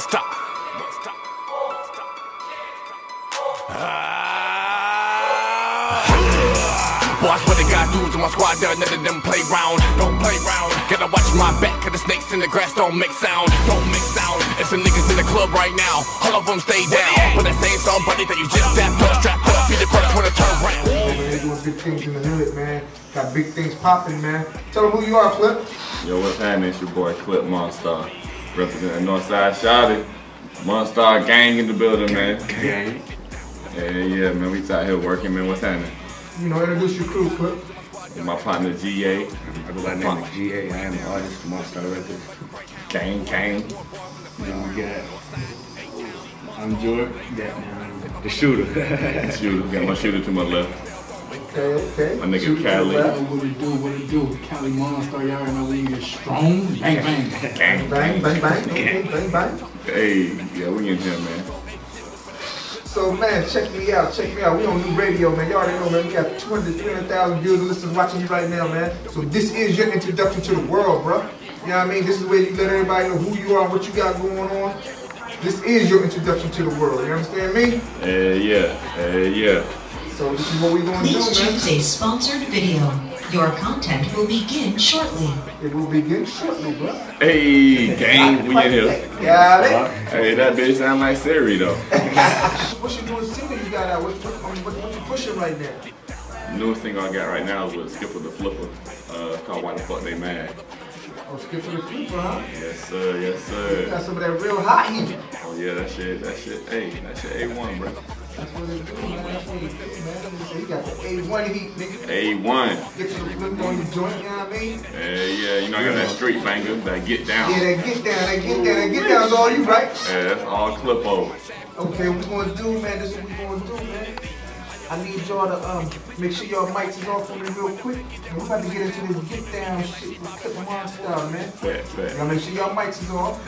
Monster. Boy, I swear to God, dudes in my squad, there none of them play round. Don't play round. Gotta watch my back, cause the snakes in the grass don't make sound. Don't make sound. It's some niggas in the club right now. All of them stay down. But that same somebody that you just strapped up, strapped up, be the first one to turn around. Man, they doing big things in the hood, man. Got big things popping, man. Tell them who you are, Clip. Yo, what's happening? It's your boy Clip Monstar, representing Northside Shotty. Monstar gang in the building, man. Gang. Yeah, yeah, man. We out here working, man. What's happening? You know, introduce your crew, Clip. With my partner GA. I go by the name of GA. I am the artist, Monster Records. Gang, gang. Then we got, I'm Jordan. Got um, the shooter. Shooter. Got my shooter to my left. Okay, okay. My nigga Shoot Cali. left. What it do, what it do? Cali Monster, y'all already know we get strong. Bang, bang. Gang. Bang, bang, bang. Okay, bang, bang. Hey, yeah, we in here, man. So, man, check me out. Check me out. We on NU Radio, man. Y'all already know, man. We got 200, 300,000 viewers and listeners watching you right now, man. So this is your introduction to the world, bro. You know what I mean? This is where you let everybody know who you are, what you got going on. This is your introduction to the world. You understand me? Hey, yeah. Hey, yeah. So this is what we gonna do, Please man. choose a sponsored video. Your content will begin shortly. It will begin shortly, bro. Hey, gang, we in here. Got it? Hey, that bitch sound like Siri, though. What's your newest single you got out? What, what, what, what you pushing right now? Newest thing I got right now is with Skipper the Flipper. Uh, called Why the Fuck They Mad. Oh, skip to the flipper, huh? Yes, sir. Yes, You sir. got some of that real hot heat. Oh yeah, that shit, that shit, hey, that shit A1, bro. That's what it do, man. That's what it do, man. He got the A1 heat, nigga. A1. Get to flip on your joint, you know what I mean? Hey, yeah, you know I got that street banger, that get down. Yeah, that get down, that get down, that get down all you, right? Yeah, that's all clip over. Okay, what we gonna do, man? This is what we gonna do, man. I need y'all to um make sure y'all mics is off for me real quick. And we about to get into this get down shit with Clip Monstar, man. Fat, fat. Y'all make sure y'all mics is off.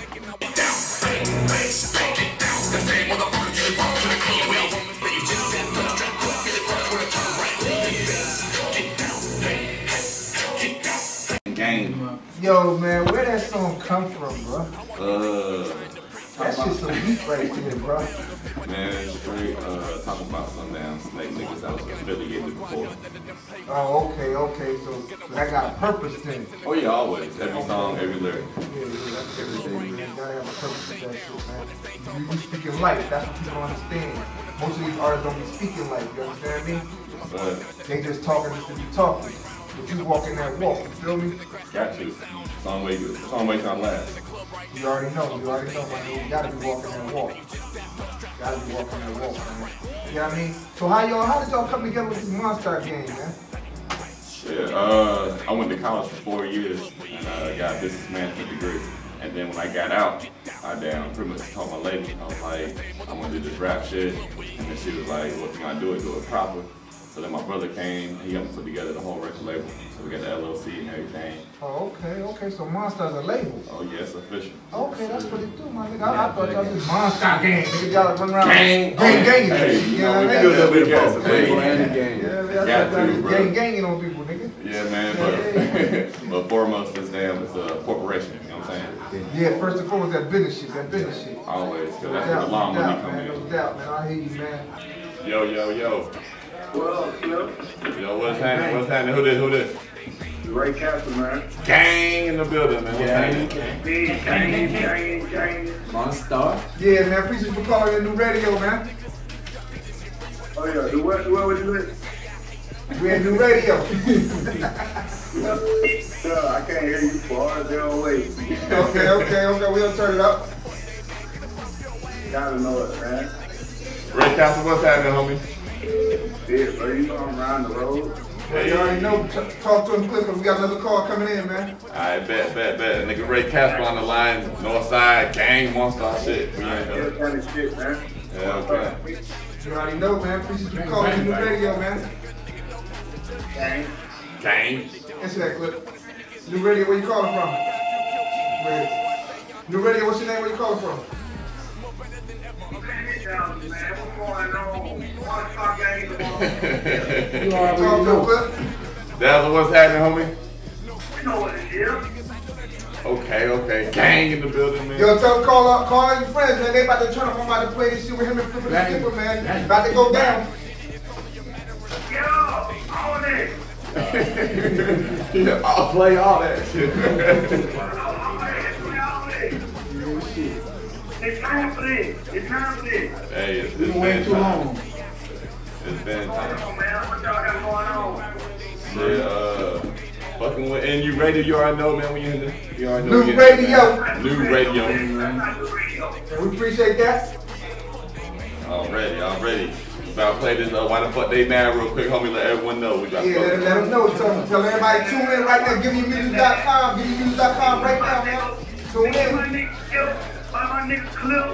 Gang. Yo, man, where that song come from, bro? Uh, That shit's some heat right there, bro. Man, straight, uh, talking about some damn snake niggas that was affiliated before. Oh, okay, okay. So, so that got a purpose then. Oh yeah, always. Every song, every lyric. Yeah, yeah, that's everything, man. You gotta have a purpose that shit, man. You, you speaking life, that's what people don't understand. Most of these artists don't be speaking life, you understand me? But, They just talking just to be talking. But you walking that walk, you feel me? got to. Song way. Song way time last. You already know, you already know, man. You gotta be walking that walk. Gotta be walking that walk, man. You know what I mean? So how y'all, how did y'all come together with this Monster game, man? Yeah, uh, I went to college for four years and uh, got a business management degree. And then when I got out, I damn pretty much told my lady, I was like, I want to do this rap shit. And then she was like, well, gonna do it, do it proper. So then my brother came, he helped me put together the whole record label. So we got the LLC and everything. Oh, okay, okay. So Monster's a label. Oh yeah, it's official. Okay, that's what it do, my nigga. I, I thought y'all just Monster gang. Nigga, y'all run around Gang. gang, gang. Hey, you know what I we mean? got that big ass Label thing. and the game. Yeah, man, Got I thought y'all to, bro. gang ganging on people, nigga. Yeah, man, but, but foremost, this damn is a corporation, you know what I'm saying? Yeah, first and foremost, that business shit, that business shit. Always, because that's where the long money doubt, come man, no doubt, man. I hear you, man. Yo, yo, yo. What up, Yo, what's happening? What's happening? Who this? Who this? Ray Castle, man. Gang in the building, man. What's happening? Big gang, gang, gang. Monster. Yeah, man. Appreciate you for calling your NU Radio, man. Oh yeah, the what? What was it? We had NU Radio. Yeah, I can't hear you far down way. okay, okay, okay. We'll turn it up. Gotta know it, man. Ray Castle, what's happening, homie? Yeah, bro, you know I'm around the road. Well, you already know. Talk to him quick, we got another call coming in, man. I bet, bet, bet. Nigga Ray Castle on the line, North Side, gang, monster shit. In That kind of shit, man. Yeah, okay. You already know, man. Appreciate you calling your NU Radio, man. Gang. Gang. Answer that clip. NU Radio, where you calling from? Where? NU Radio, what's your name? Where you calling from? Man, what's going on? One talk gang in the morning. You Talk already to him, know. Dazzle, what's happening, homie? You know what it is. Okay, okay. Gang in the building, man. Yo, tell call up, call all your friends, man. They about to turn up. I'm about to play this shit with him and Flipper the Bang. Skipper, man. Bang. About to go down. Yo, on it. yeah, I'll play all that shit. time for this. It's time for this. hey, it's, it's been waiting been too time. long. It's been Hold time. on, man. What y'all got going on? Shit, uh, fucking with, and you radio, you already know, man, we in the, you already know. New we in radio. man. NU Radio. That's not the radio. We appreciate that. Already, already. About to play this, uh, why the fuck they mad real quick, homie, let everyone know. We got Yeah, let, let them know. Tell, tell everybody tune in right now. Give me music.com. Give GiveMeMusic.com. GiveMeMusic.com right now, man. Tune My in. Nigga, yo, my, my nigga Clip.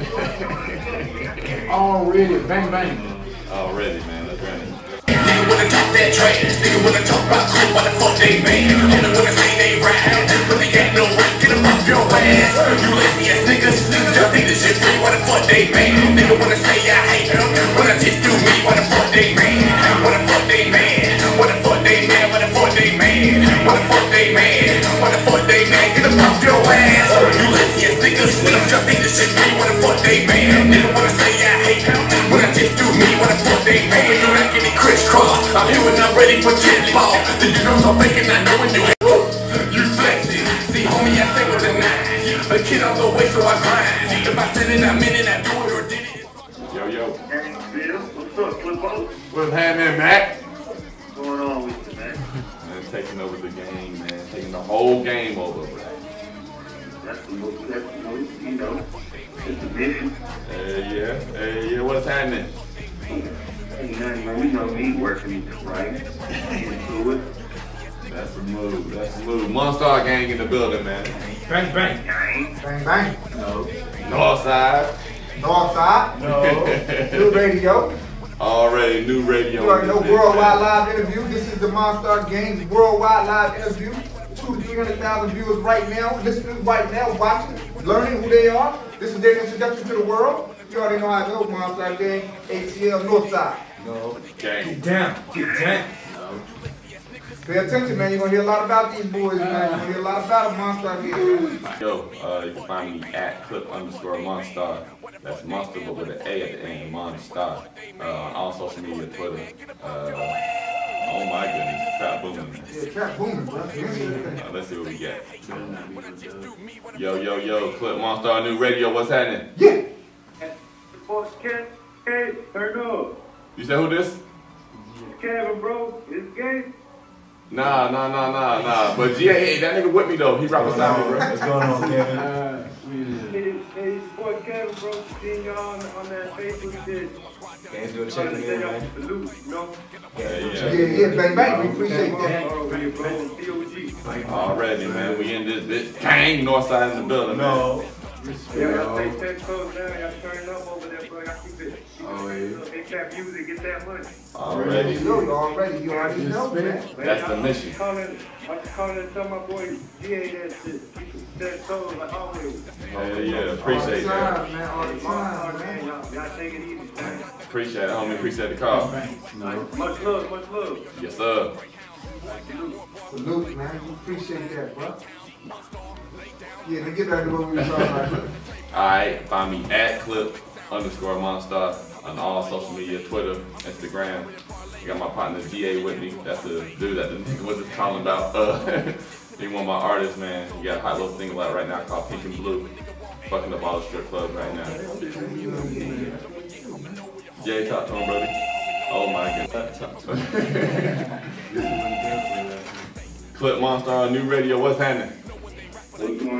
Already, bang bang. Already, man, let's run it. Nigga wanna talk that trash, nigga wanna talk about cool, why the fuck they mad? Only wanna say they ride, but they got no right, get them off your ass. You lazy ass niggas, just think this shit free, why the fuck they mad? Nigga wanna say I hate them, when I just do me, why the fuck they mad? Why the fuck they mad? Why the fuck they mad? Why the fuck they mad? Why the fuck they mad? Why the fuck they mad? Get them off Then you know I'm faking, I know when you you flexing. See, homie, I stay with the nine. A kid on the way, so I grind. If I said it, I meant it, I do it or did it. Yo, yo. Hey, Bill, what's up, Flippo? What's happening, Mac? What's going on with you, man? Man, taking over the game, man. Taking the whole game over, bro. That's the most, that's the most, you know, it's the mission. Hey, yeah. Hey, yeah. What's happening? Ain't nothing, man. We know me working right. Move. That's the move. Monster gang in the building, man. Bang bang. Gang. Bang, bang. No. Northside. Northside. No. NU Radio. Already NU Radio. You already know in this bitch, worldwide live interview. This is the Monster Games worldwide live interview. Two to three hundred thousand viewers right now, listening right now, watching, learning who they are. This is their introduction to the world. You already know how it goes, Monster Gang, ATL Northside. No. Gang. Down. Get down. Pay attention, man. You're gonna hear a lot about these boys, man. You're gonna hear a lot about them, Monster Gang. Yo, uh, you can find me at clip underscore monstar. That's monster, but with an A at the end, monstar. Uh, on all social media, Twitter. Uh, oh my goodness, fat booming. Yeah, trap booming, bro. Uh, let's see what we get. Yo, yo, yo, clip monstar, NU Radio. What's happening? Yeah. Folks, hey, turn up. You said who this? Kevin, bro, it's gay. Nah, nah, nah, nah, nah. But GA, hey, that nigga with me though. He right beside me, bro. What's going on, Kevin? Uh, hey, hey, it's boy Kevin, bro. Seeing y'all on, on that Facebook shit. Thanks for Trying to checking say in, y'all man. salute, you know? Yeah, Yeah, yeah. yeah, bang, bang. We appreciate that. Already, bro. COG. Already, man. We in this bitch. Gang, north side in the building, man. No. Yeah, y'all stay ten toes down. Y'all turn up over there, yeah. Make that music, get that money. Already. Yo, you already, you already know, man. Man, That's the I'm mission. Calling, I'm calling and tell my boy GA that shit. Keep that toes like always. Yeah, yeah. All Appreciate the that. time, man. All the time, man, man. y'all, y'all take it easy, man. Appreciate it, homie. Appreciate the call. Like, much love, much love. Yes, sir. Salute, man. We appreciate that, bro. Yeah, let's get back to what we were talking about. Alright, find me at clip underscore monstar on all social media, Twitter, Instagram. I got my partner GA with me. That's the dude that the nigga was just calling about. Uh, he one of my artists, man. He got a hot little single out right now called Pink and Blue. Fucking up all the strip clubs right now. GA, talk to him, brody. Oh my god. Clip Monstar on NU Radio, what's happening?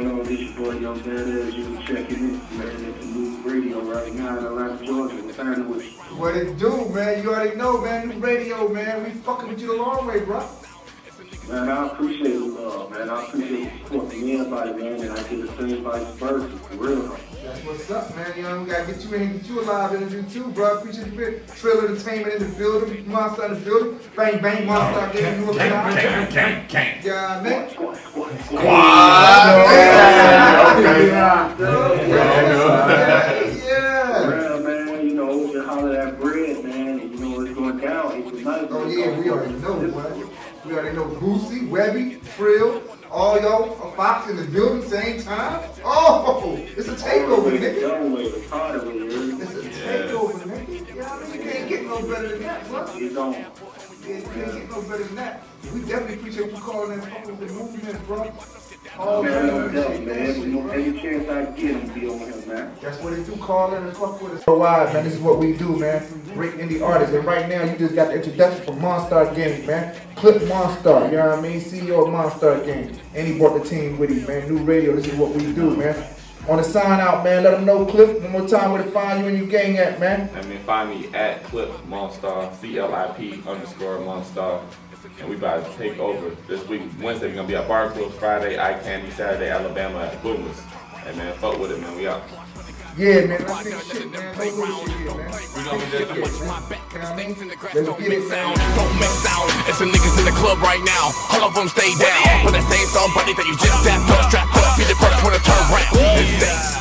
What's going on? This your boy Young Badass. You can check it in. Man, it's a NU Radio right now in Atlanta, Georgia. What's happening with you? What it do, man? You already know, man. NU Radio, man. We fucking with you the long way, bro. Man, I appreciate the uh, love, man. I appreciate the support from everybody, man. And I get the same vice versa, for real. That's what's up, man. You know, we gotta get you in get you a live interview too, bro. Appreciate you being Trill Entertainment in the building, Monster in the building, Bang Bang Monster getting you a Gang, gang, gang, gang. Yeah, man. Squad, squad, squad. Yeah. Okay. Yeah. Yeah. Real, man, you know, just holler that bread, man. And you know it's going down. It's nice. Oh yeah, we already know, boy. We already know Boosie, Webbie, Trill, All y'all, a Foxx in the building same time? Oh, it's a takeover, nigga. Young way, retarded way, you It's a takeover, nigga. You know what I mean? You can't get no better than that, bro. He's on. Yeah, you can't get no better than that. We definitely appreciate you calling and fucking with the movement, bro. All Man, day, I'm man. You every chance I get, I'm be on him, man. That's what they do, call in and fuck with us. Worldwide, man, this is what we do, man. Great indie artists. And right now, you just got the introduction from Monstar Games, man. Clip Monstar, you know what I mean? CEO of Monstar Games. And he brought the team with him, man. NU Radio, this is what we do, man. On the sign out, man, let them know, Clip, one more time where to find you and your gang at, man. I mean, find me at Clip Monstar, C-L-I-P underscore Monstar. And we about to take over this week. Wednesday, we're going to be at Barfield. Friday, I Candy. Saturday, Alabama at Boomers. And man, fuck with it, man. We out. Yeah, man, let's get shit, man. Don't lose shit, man. We gonna be there. Watch my back, You know what I mean? snakes in the grass don't make sound. man. Don't make sound. It's the niggas in the club right now. All of them stay down. But that same somebody that you just tapped get the first one to turn around. It's.